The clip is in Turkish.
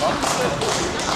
Bak.